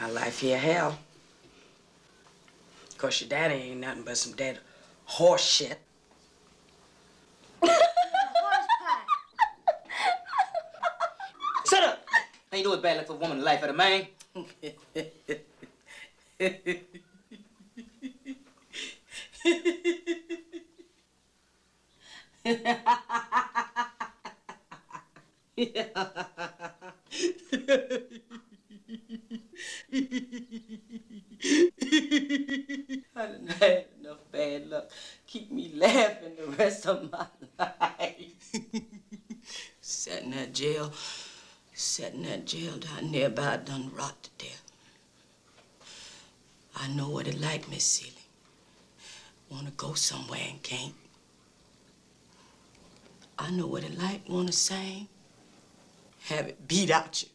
My life here hell. Of course, your daddy ain't nothing but some dead horse shit. Shut up! Ain't do it bad luck for a woman, the life of the man. I done had enough bad luck. Keep me laughing the rest of my life. Sat in that jail, sat in that jail down about done rot to death. I know what it like, Miss Celie. Wanna go somewhere and can't. I know what it like, wanna sing, have it beat out you.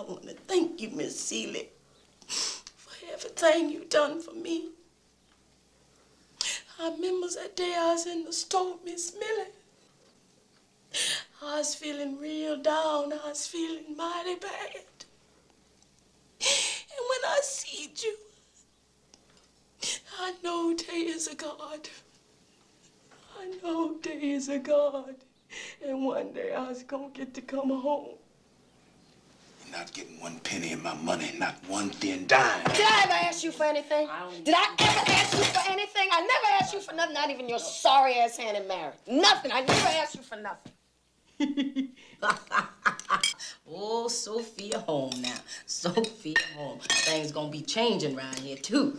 I wanna thank you, Miss Celie, for everything you done for me. I remember that day I was in the store, Miss Millie. I was feeling real down. I was feeling mighty bad. And when I seed you, I know there is a God. I know there is a God. And one day I was gonna get to come home. You're not getting one penny of my money, not one thin dime. Did I ever ask you for anything? Did I ever ask you for anything? I never asked you for nothing, not even your sorry ass hand in marriage. Nothing. I never asked you for nothing. oh, Sophia home now. Sophia home. Things gonna be changing around here, too.